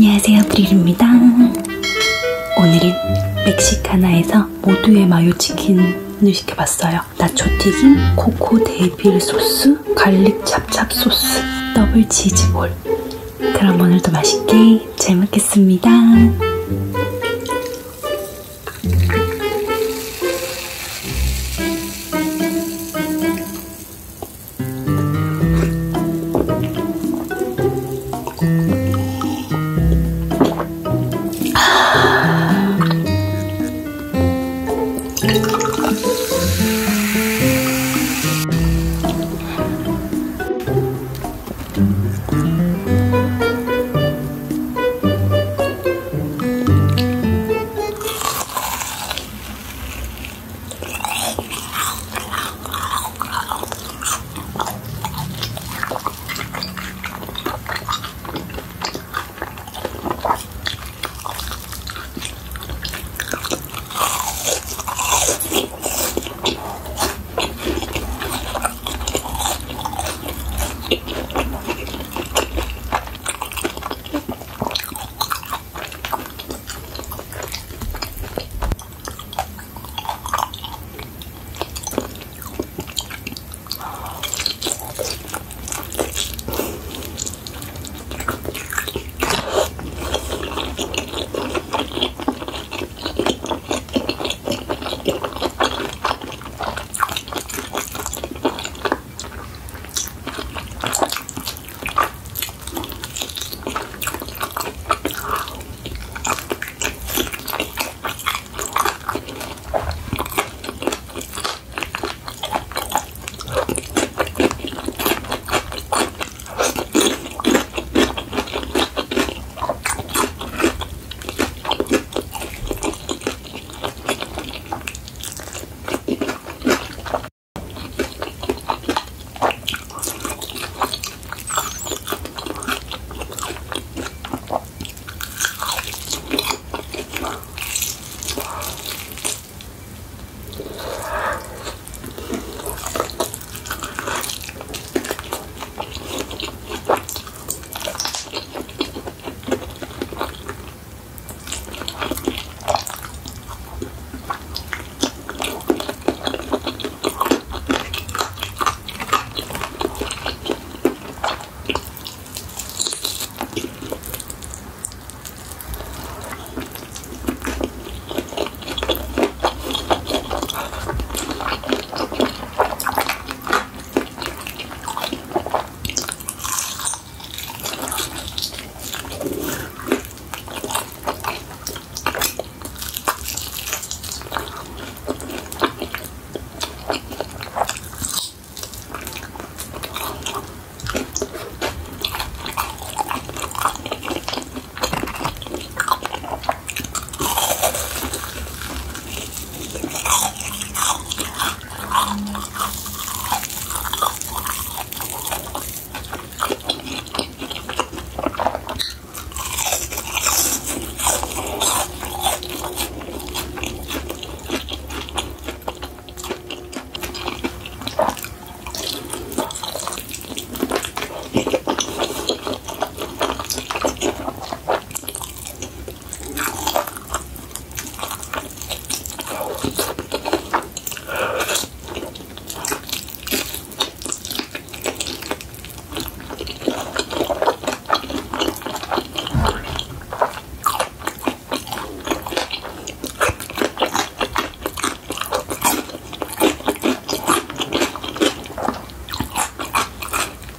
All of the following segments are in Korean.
안녕하세요. 브릴입니다. 오늘은 멕시카나에서 모두의 마요 치킨을 시켜봤어요. 나초 튀김, 코코 데빌 소스, 갈릭 찹찹 소스, 더블 치즈볼 그럼 오늘도 맛있게 잘 먹겠습니다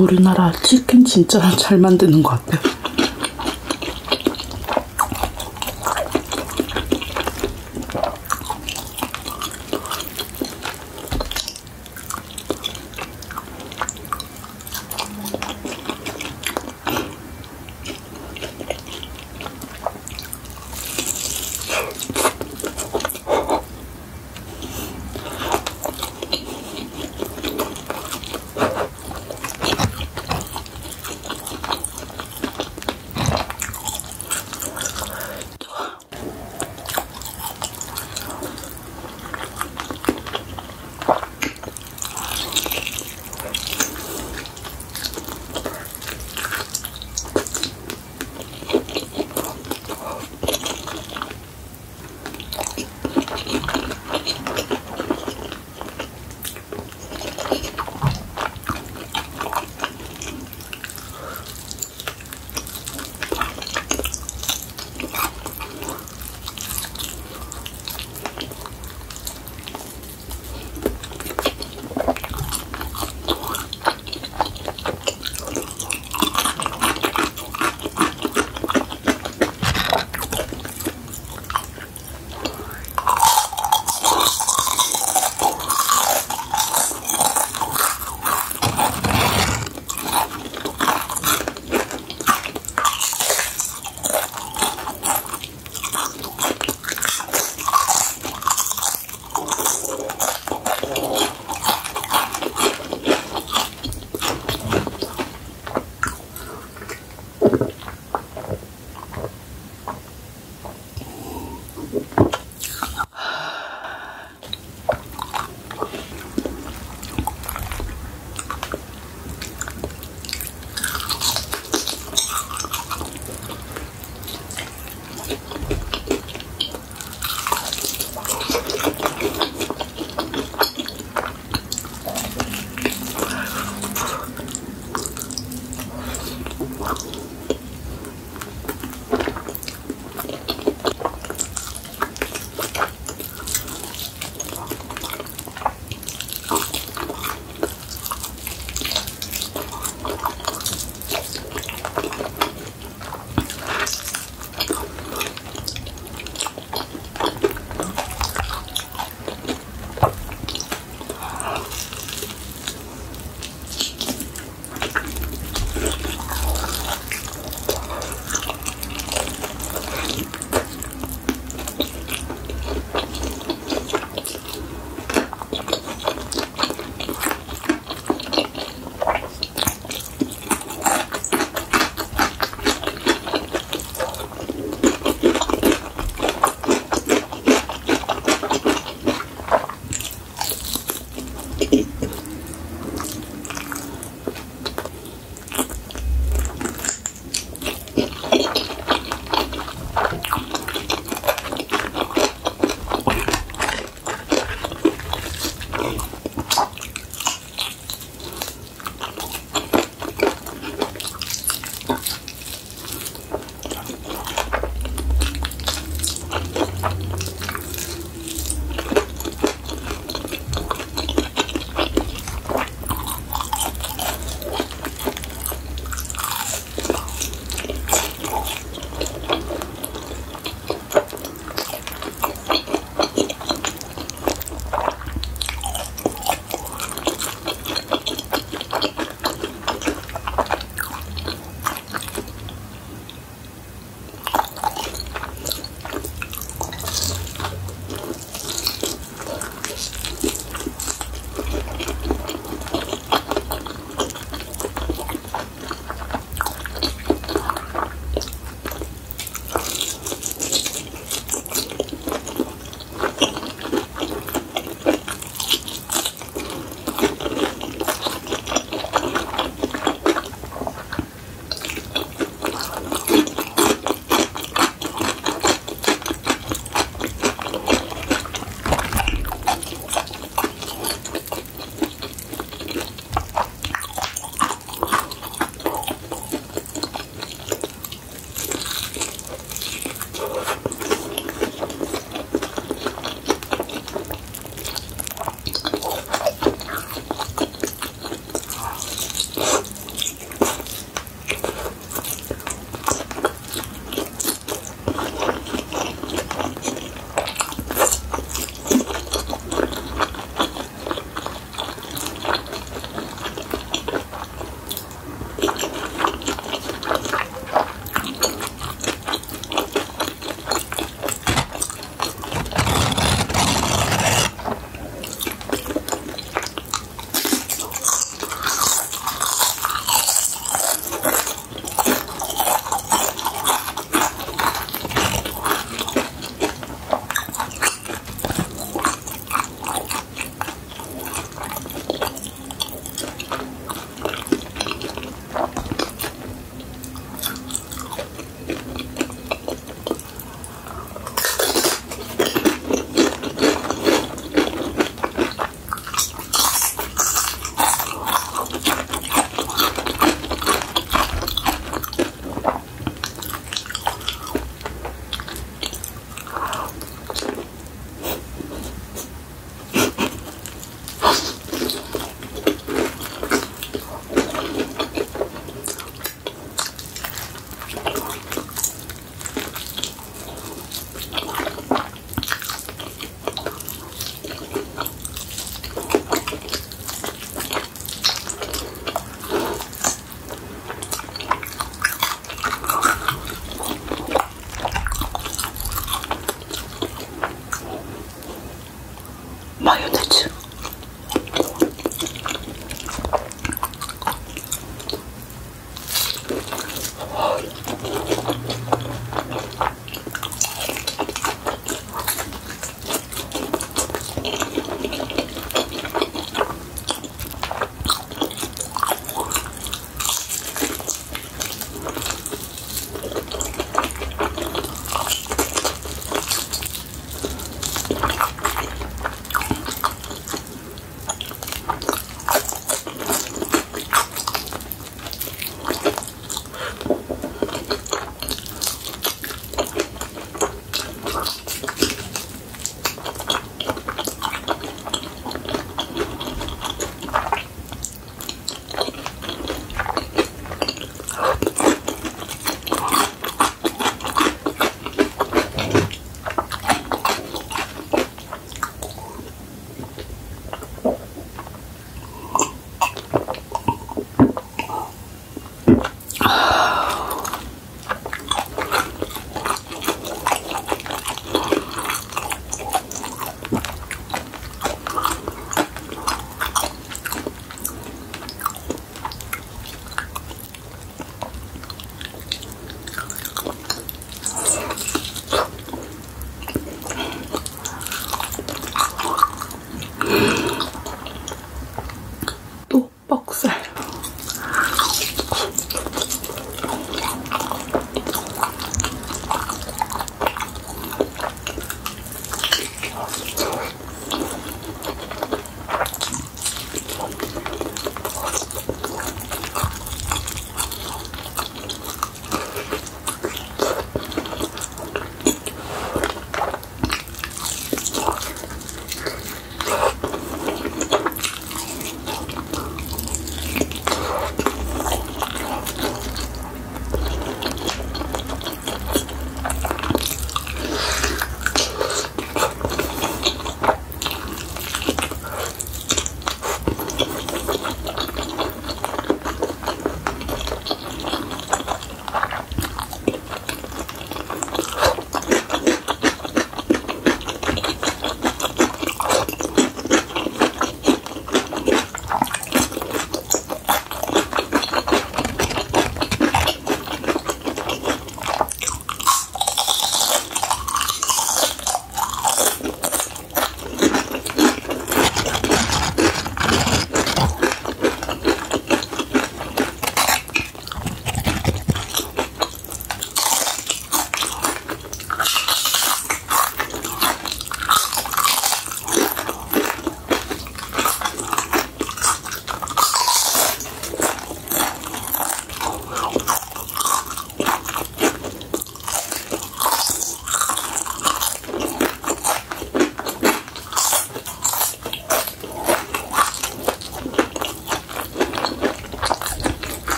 우리나라 치킨 진짜 잘 만드는 것 같아요. Bye.